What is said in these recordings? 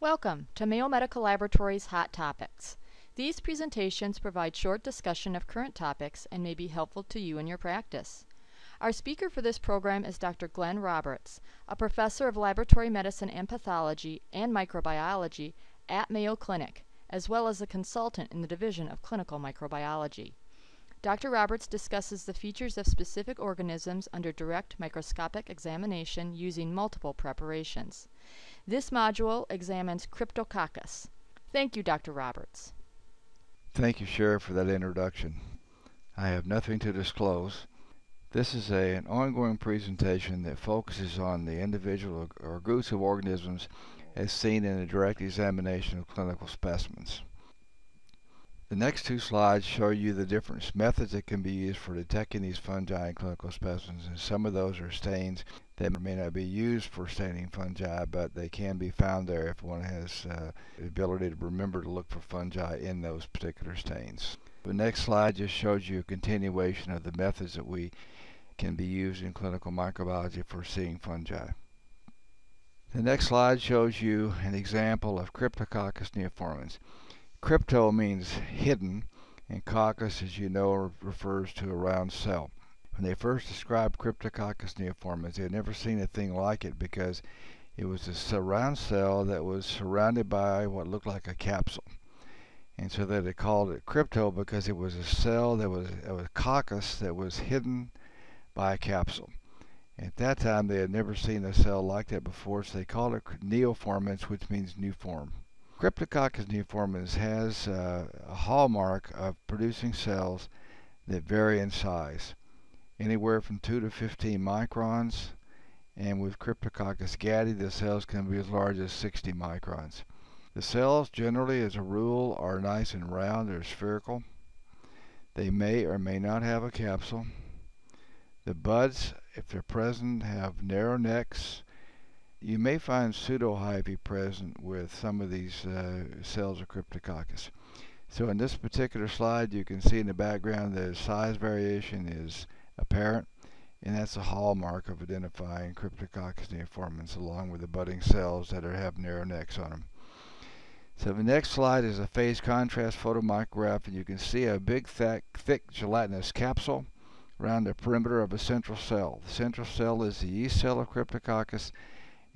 Welcome to Mayo Medical Laboratories Hot Topics. These presentations provide short discussion of current topics and may be helpful to you in your practice. Our speaker for this program is Dr. Glen Roberts, a professor of laboratory medicine and pathology and microbiology at Mayo Clinic, as well as a consultant in the Division of Clinical Microbiology. Dr. Roberts discusses the features of specific organisms under direct microscopic examination using multiple preparations. This module examines Cryptococcus. Thank you, Dr. Roberts. Thank you, Sheriff, for that introduction. I have nothing to disclose. This is a, an ongoing presentation that focuses on the individual or groups of organisms as seen in a direct examination of clinical specimens. The next two slides show you the different methods that can be used for detecting these fungi in clinical specimens, and some of those are stains that may not be used for staining fungi, but they can be found there if one has uh, the ability to remember to look for fungi in those particular stains. The next slide just shows you a continuation of the methods that we can be used in clinical microbiology for seeing fungi. The next slide shows you an example of Cryptococcus neoformans. Crypto means hidden, and coccus, as you know, refers to a round cell. When they first described Cryptococcus neoformans, they had never seen a thing like it because it was a round cell that was surrounded by what looked like a capsule. And so they called it crypto because it was a cell that was, a coccus that was hidden by a capsule. At that time, they had never seen a cell like that before, so they called it neoformans, which means new form. Cryptococcus neoformans has uh, a hallmark of producing cells that vary in size, anywhere from 2 to 15 microns, and with Cryptococcus gattii, the cells can be as large as 60 microns. The cells generally, as a rule, are nice and round, they're spherical. They may or may not have a capsule. The buds, if they're present, have narrow necks you may find pseudohyphae present with some of these uh, cells of Cryptococcus. So in this particular slide, you can see in the background the size variation is apparent, and that's a hallmark of identifying Cryptococcus neoformans along with the budding cells that are, have narrow necks on them. So the next slide is a phase contrast photomicrograph, and you can see a big, thick, thick gelatinous capsule around the perimeter of a central cell. The central cell is the yeast cell of Cryptococcus,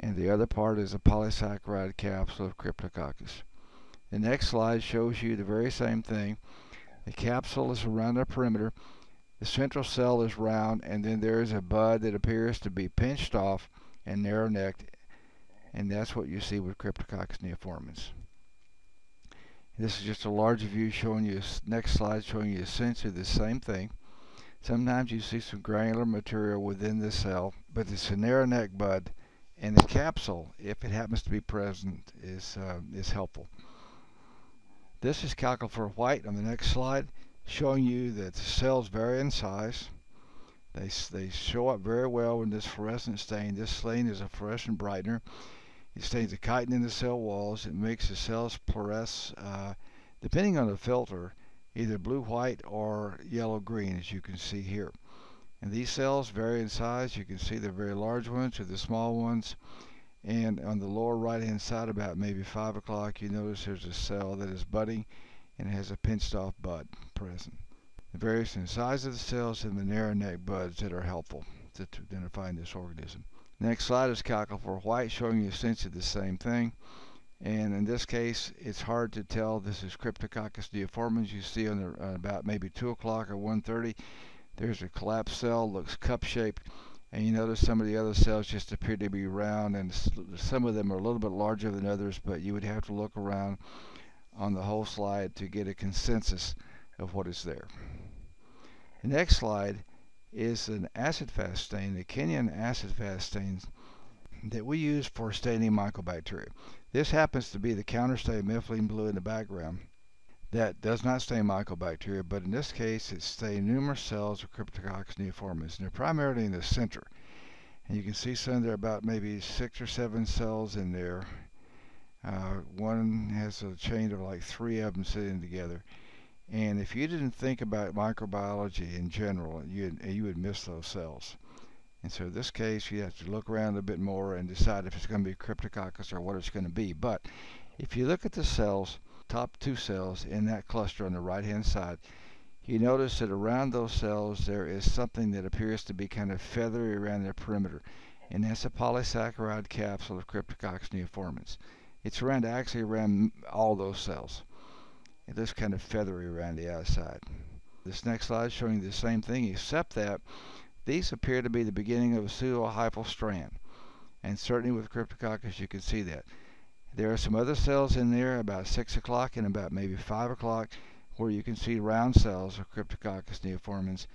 and the other part is a polysaccharide capsule of Cryptococcus. The next slide shows you the very same thing. The capsule is around the perimeter, the central cell is round, and then there is a bud that appears to be pinched off and narrow-necked, and that's what you see with Cryptococcus neoformans. This is just a larger view showing you, next slide showing you essentially the same thing. Sometimes you see some granular material within the cell, but it's a narrow neck bud and the capsule, if it happens to be present, is, uh, is helpful. This is for white on the next slide, showing you that the cells vary in size. They, they show up very well in this fluorescent stain. This stain is a fluorescent brightener. It stains the chitin in the cell walls. It makes the cells fluoresce, uh, depending on the filter, either blue-white or yellow-green, as you can see here. And these cells vary in size. You can see the very large ones to the small ones. And on the lower right hand side about maybe 5 o'clock you notice there's a cell that is budding and has a pinched off bud present. The various in size of the cells and the narrow neck buds that are helpful to, identifying this organism. Next slide is for white showing you essentially the same thing. And in this case, it's hard to tell. This is Cryptococcus neoformans. You see on the, uh, about maybe 2 o'clock or 1.30 there's a collapsed cell, looks cup-shaped, and you notice some of the other cells just appear to be round, and some of them are a little bit larger than others, but you would have to look around on the whole slide to get a consensus of what is there. The next slide is an acid-fast stain, the Kinyoun acid-fast stains that we use for staining mycobacteria. This happens to be the counterstain methylene blue in the background that does not stain mycobacteria, but in this case it stained numerous cells of Cryptococcus neoformans, and they're primarily in the center. And you can see some there are about maybe six or seven cells in there. Uh, one has a chain of like three of them sitting together. And if you didn't think about microbiology in general, you you would miss those cells. And so in this case, you have to look around a bit more and decide if it's going to be Cryptococcus or what it's going to be. But if you look at the cells, top two cells in that cluster on the right-hand side, you notice that around those cells there is something that appears to be kind of feathery around their perimeter. And that's a polysaccharide capsule of Cryptococcus neoformans. It's around actually around all those cells. It looks kind of feathery around the outside. This next slide is showing the same thing except that these appear to be the beginning of a pseudohyphal strand. And certainly with Cryptococcus you can see that. There are some other cells in there about 6 o'clock and about maybe 5 o'clock where you can see round cells of Cryptococcus neoformans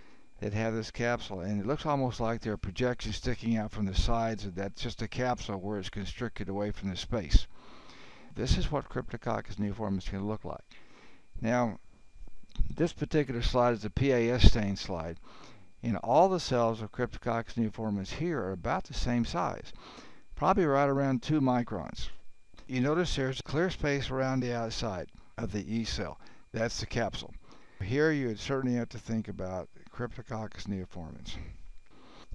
that have this capsule and it looks almost like there are projections sticking out from the sides of that's just a capsule where it's constricted away from the space. This is what Cryptococcus neoformans can look like. Now this particular slide is a PAS stain slide and all the cells of Cryptococcus neoformans here are about the same size, probably right around 2 microns. You notice there's a clear space around the outside of the E cell. That's the capsule. Here you would certainly have to think about Cryptococcus neoformans.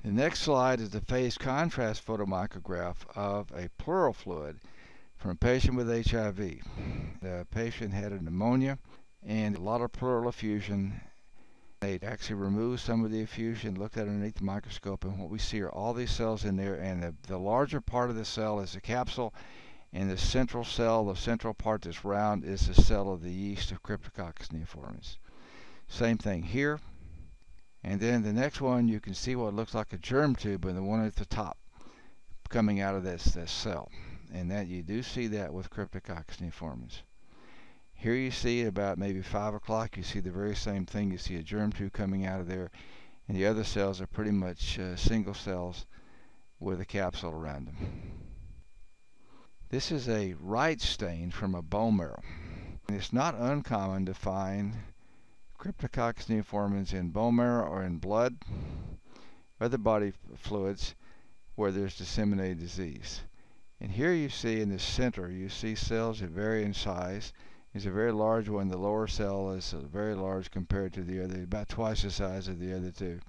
The next slide is the phase contrast photomicrograph of a pleural fluid from a patient with HIV. The patient had a pneumonia and a lot of pleural effusion they actually removed some of the effusion, looked at it underneath the microscope, and what we see are all these cells in there, and the, the larger part of the cell is the capsule, and the central cell, the central part that's round, is the cell of the yeast of Cryptococcus neoformans. Same thing here. And then the next one, you can see what looks like a germ tube, and the one at the top coming out of this, this cell. And that you do see that with Cryptococcus neoformans. Here you see about maybe 5 o'clock, you see the very same thing. You see a germ tube coming out of there. And the other cells are pretty much uh, single cells with a capsule around them. This is a Wright stain from a bone marrow. And it's not uncommon to find Cryptococcus neoformans in bone marrow or in blood, other body fluids where there's disseminated disease. And here you see in the center, you see cells that vary in size is a very large one. The lower cell is very large compared to the other, about twice the size of the other two.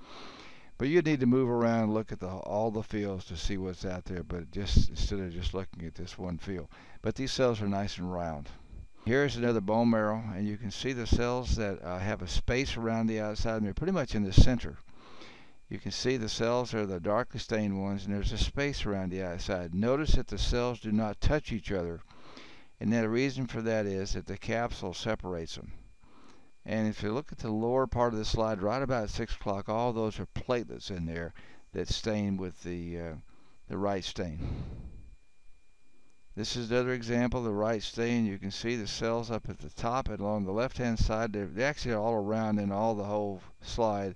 But you need to move around, and look at the, all the fields to see what's out there, but just instead of just looking at this one field. But these cells are nice and round. Here's another bone marrow, and you can see the cells that uh, have a space around the outside, and they're pretty much in the center. You can see the cells are the darkly stained ones, and there's a space around the outside. Notice that the cells do not touch each other and the reason for that is that the capsule separates them. And if you look at the lower part of the slide, right about 6 o'clock, all those are platelets in there that stain with the, uh, the Wright stain. This is another example of the Wright stain. You can see the cells up at the top and along the left-hand side. They're, they're actually all around in all the whole slide.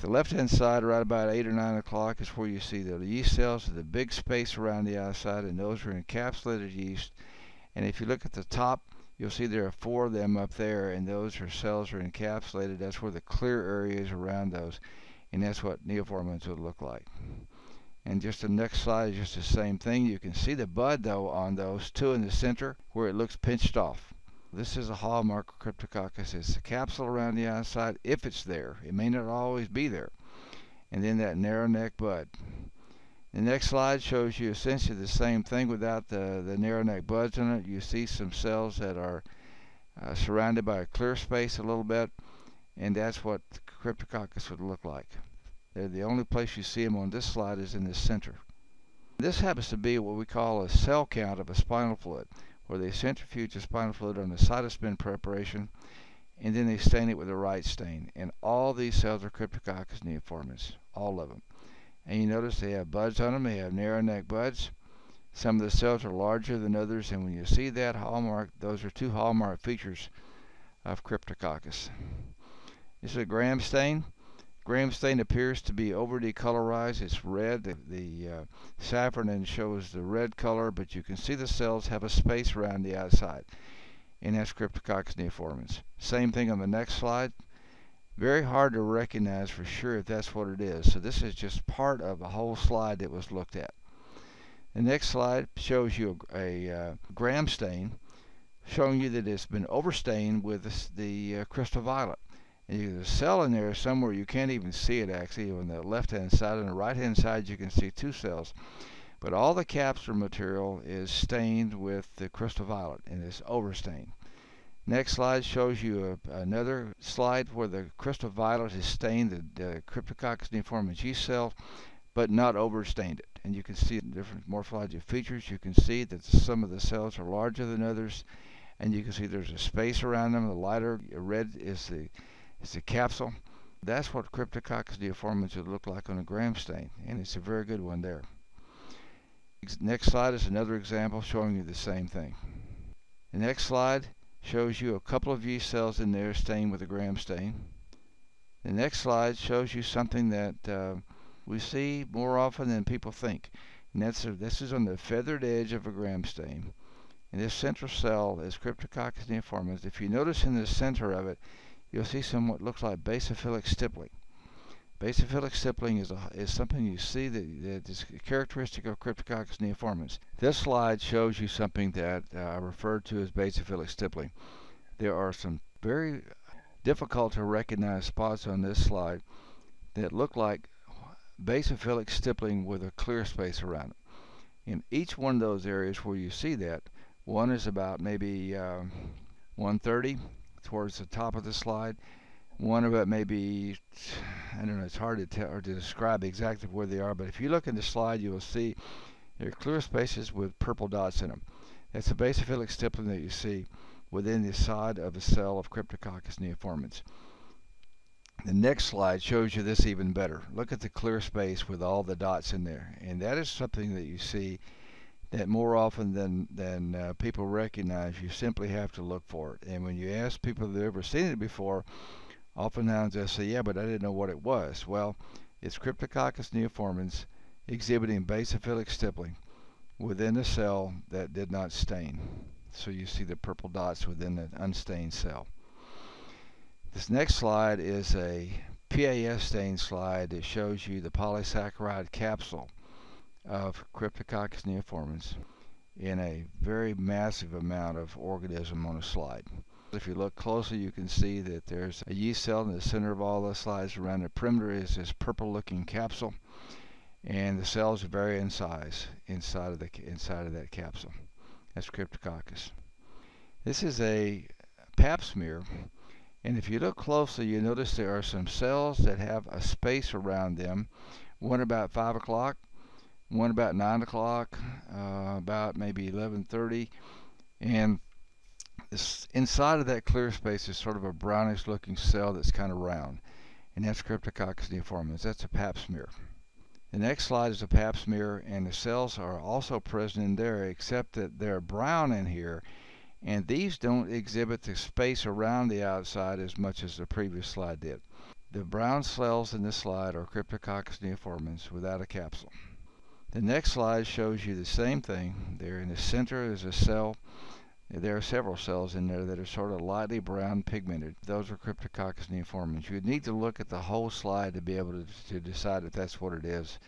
The left-hand side, right about 8 or 9 o'clock, is where you see the yeast cells the big space around the outside, and those are encapsulated yeast. And if you look at the top, you'll see there are four of them up there, and those are cells are encapsulated. That's where the clear area is around those, and that's what neoformans would look like. And just the next slide is just the same thing. You can see the bud though on those two in the center where it looks pinched off. This is a hallmark of Cryptococcus. It's the capsule around the outside if it's there. It may not always be there. And then that narrow neck bud. The next slide shows you essentially the same thing without the, the narrow neck buds in it. You see some cells that are uh, surrounded by a clear space a little bit, and that's what Cryptococcus would look like. They're the only place you see them on this slide is in the center. This happens to be what we call a cell count of a spinal fluid, where they centrifuge the spinal fluid on the cytospin preparation, and then they stain it with a Wright stain. And all these cells are Cryptococcus neoformans, all of them and you notice they have buds on them. They have narrow neck buds. Some of the cells are larger than others, and when you see that hallmark, those are two hallmark features of Cryptococcus. This is a gram stain. Gram stain appears to be over decolorized. It's red. The, the uh, safranin shows the red color, but you can see the cells have a space around the outside, and that's Cryptococcus neoformans. Same thing on the next slide very hard to recognize for sure if that's what it is. So this is just part of a whole slide that was looked at. The next slide shows you a, a uh, gram stain showing you that it's been overstained with the uh, crystal violet. And there's a cell in there somewhere you can't even see it actually. On the left hand side and the right hand side you can see two cells. But all the capsular material is stained with the crystal violet and it's overstained. Next slide shows you a, another slide where the crystal violet has stained the, the Cryptococcus neoformans yeast cell, but not overstained it. And you can see the different morphological features. You can see that some of the cells are larger than others, and you can see there's a space around them. The lighter uh, red is the is a capsule. That's what Cryptococcus neoformans would look like on a gram stain, and it's a very good one there. Next slide is another example showing you the same thing. The next slide shows you a couple of yeast cells in there stained with a gram stain. The next slide shows you something that uh, we see more often than people think. And that's a, this is on the feathered edge of a gram stain. And this central cell is Cryptococcus neoformans. If you notice in the center of it, you'll see some what looks like basophilic stippling. Basophilic stippling is, a, is something you see that, that is characteristic of Cryptococcus neoformans. This slide shows you something that uh, I referred to as basophilic stippling. There are some very difficult to recognize spots on this slide that look like basophilic stippling with a clear space around it. In each one of those areas where you see that, one is about maybe uh, 130 towards the top of the slide, one of it may be, I don't know, it's hard to tell or to describe exactly where they are, but if you look in the slide, you will see there are clear spaces with purple dots in them. That's the basophilic stippling that you see within the side of the cell of Cryptococcus neoformans. The next slide shows you this even better. Look at the clear space with all the dots in there. And that is something that you see that more often than, than uh, people recognize, you simply have to look for it. And when you ask people that have ever seen it before, Oftentimes they'll say, yeah, but I didn't know what it was. Well, it's Cryptococcus neoformans exhibiting basophilic stippling within a cell that did not stain. So you see the purple dots within the unstained cell. This next slide is a PAS stain slide that shows you the polysaccharide capsule of Cryptococcus neoformans in a very massive amount of organism on a slide. If you look closely, you can see that there's a yeast cell in the center of all the slides. Around the perimeter is this purple-looking capsule, and the cells vary in size inside of the inside of that capsule. That's Cryptococcus. This is a pap smear, and if you look closely, you notice there are some cells that have a space around them. One about 5 o'clock, one about 9 o'clock, uh, about maybe 11:30, and this, inside of that clear space is sort of a brownish looking cell that's kind of round. And that's Cryptococcus neoformans. That's a pap smear. The next slide is a pap smear, and the cells are also present in there, except that they're brown in here, and these don't exhibit the space around the outside as much as the previous slide did. The brown cells in this slide are Cryptococcus neoformans without a capsule. The next slide shows you the same thing. There in the center is a cell there are several cells in there that are sort of lightly brown pigmented. Those are Cryptococcus neoformans. You'd need to look at the whole slide to be able to, to decide if that's what it is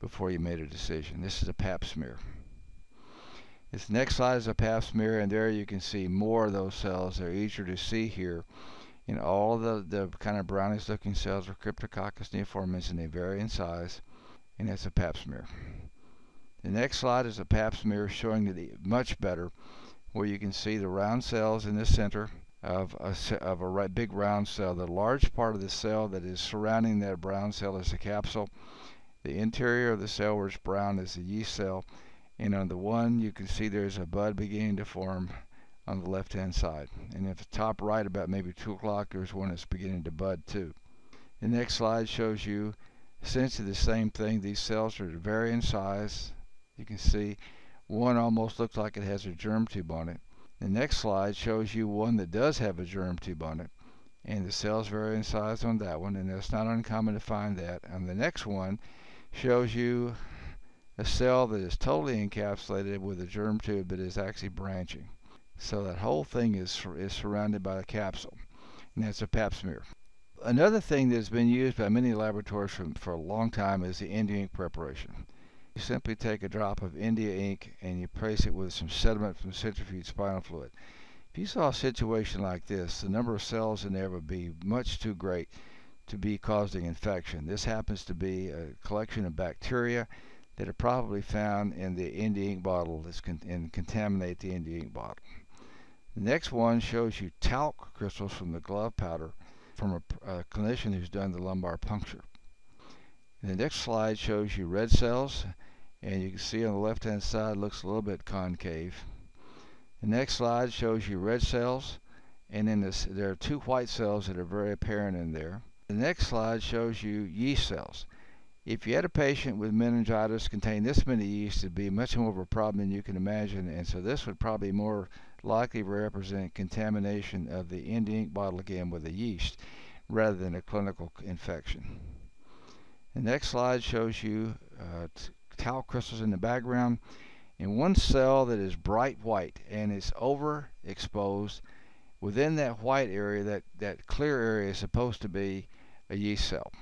before you made a decision. This is a pap smear. This next slide is a pap smear, and there you can see more of those cells. They're easier to see here. In all the, the kind of brownish looking cells are Cryptococcus neoformans, and they vary in size, and that's a pap smear. The next slide is a pap smear showing it much better where you can see the round cells in the center of a, of a big round cell. The large part of the cell that is surrounding that brown cell is the capsule. The interior of the cell where it's brown is the yeast cell. And on the one, you can see there's a bud beginning to form on the left hand side. And at the top right, about maybe 2 o'clock, there's one that's beginning to bud too. The next slide shows you essentially the same thing. These cells are vary in size. You can see one almost looks like it has a germ tube on it. The next slide shows you one that does have a germ tube on it. And the cells vary in size on that one, and it's not uncommon to find that. And the next one shows you a cell that is totally encapsulated with a germ tube that is actually branching. So that whole thing is, is surrounded by a capsule, and that's a pap smear. Another thing that's been used by many laboratories for, for a long time is the India ink preparation. You simply take a drop of India ink and you place it with some sediment from centrifuge spinal fluid. If you saw a situation like this, the number of cells in there would be much too great to be causing infection. This happens to be a collection of bacteria that are probably found in the India ink bottle con and contaminate the India ink bottle. The next one shows you talc crystals from the glove powder from a, a clinician who's done the lumbar puncture. And the next slide shows you red cells and you can see on the left hand side looks a little bit concave. The next slide shows you red cells and then this, there are two white cells that are very apparent in there. The next slide shows you yeast cells. If you had a patient with meningitis containing this many yeast, it'd be much more of a problem than you can imagine, and so this would probably more likely represent contamination of the end ink bottle again with a yeast rather than a clinical infection. The next slide shows you uh, crystals in the background and one cell that is bright white and is overexposed within that white area that that clear area is supposed to be a yeast cell,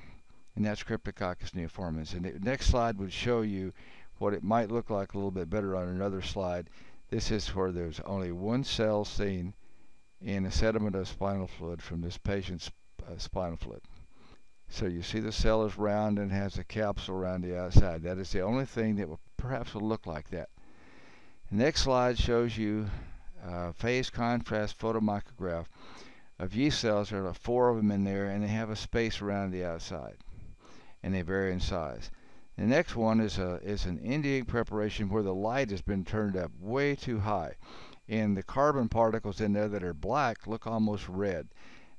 and that's Cryptococcus neoformans. And the next slide would show you what it might look like a little bit better on another slide. This is where there's only one cell seen in a sediment of spinal fluid from this patient's uh, spinal fluid. So you see the cell is round and has a capsule around the outside. That is the only thing that will, perhaps will look like that. The next slide shows you uh, phase contrast photomicrograph of yeast cells. There are four of them in there, and they have a space around the outside, and they vary in size. The next one is a is an India ink preparation where the light has been turned up way too high, and the carbon particles in there that are black look almost red.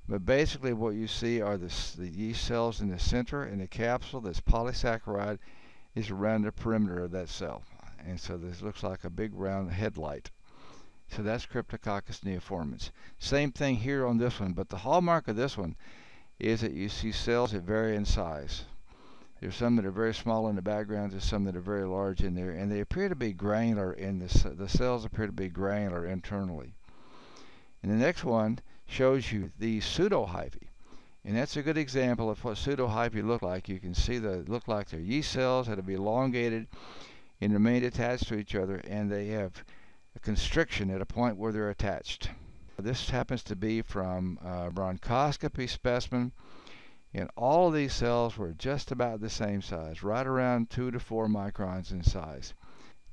But basically, what you see are the, the yeast cells in the center, and the capsule that's polysaccharide is around the perimeter of that cell. And so this looks like a big round headlight. So that's Cryptococcus neoformans. Same thing here on this one, but the hallmark of this one is that you see cells that vary in size. There's some that are very small in the background, there's some that are very large in there, and they appear to be granular in the, the cells appear to be granular internally. And the next one shows you the pseudohyphae. And that's a good example of what pseudohyphae look like. You can see they look like they're yeast cells that have elongated and remain attached to each other, and they have a constriction at a point where they're attached. This happens to be from a bronchoscopy specimen and all of these cells were just about the same size, right around 2 to 4 microns in size.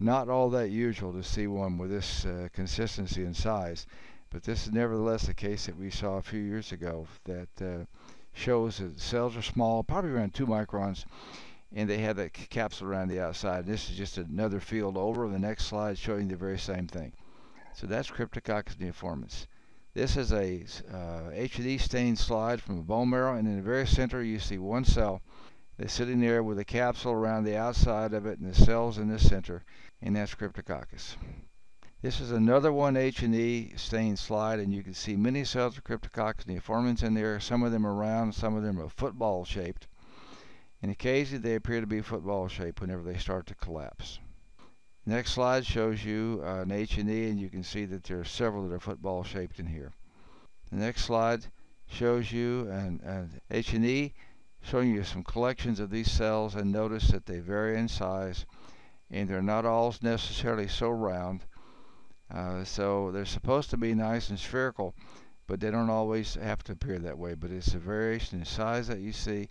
Not all that usual to see one with this uh, consistency and size, but this is nevertheless a case that we saw a few years ago that uh, shows that cells are small, probably around 2 microns, and they have that capsule around the outside. This is just another field over. The next slide showing the very same thing. So that's Cryptococcus neoformans. This is a uh, H&E stained slide from a bone marrow, and in the very center you see one cell that's sitting there with a capsule around the outside of it, and the cells in the center, and that's Cryptococcus. This is another one H&E stained slide, and you can see many cells of Cryptococcus neoformans in there. Some of them are round, some of them are football shaped and occasionally they appear to be football shaped whenever they start to collapse. Next slide shows you uh, an H&E and you can see that there are several that are football shaped in here. The next slide shows you an, an H&E showing you some collections of these cells and notice that they vary in size and they're not all necessarily so round. Uh, so they're supposed to be nice and spherical but they don't always have to appear that way but it's a variation in size that you see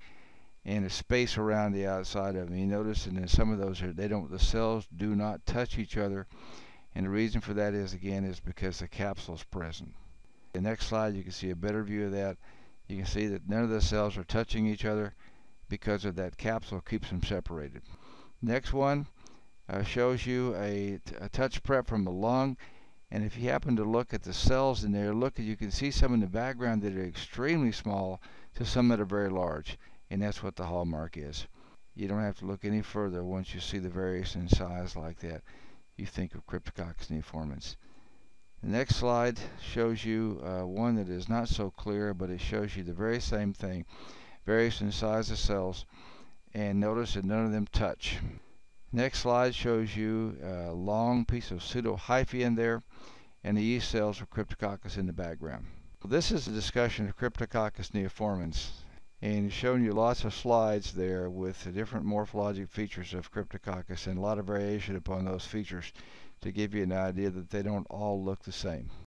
and a space around the outside of them. You notice and in some of those are they don't the cells do not touch each other and the reason for that is again is because the capsule is present. The next slide you can see a better view of that. You can see that none of the cells are touching each other because of that capsule keeps them separated. Next one uh, shows you a, a touch prep from the lung and if you happen to look at the cells in there, look you can see some in the background that are extremely small to some that are very large and that's what the hallmark is. You don't have to look any further once you see the variation in size like that. You think of Cryptococcus neoformans. The next slide shows you uh, one that is not so clear, but it shows you the very same thing. Variation in size of cells, and notice that none of them touch. Next slide shows you a long piece of pseudohyphae in there, and the yeast cells of Cryptococcus in the background. This is a discussion of Cryptococcus neoformans and showing you lots of slides there with the different morphologic features of Cryptococcus and a lot of variation upon those features to give you an idea that they don't all look the same.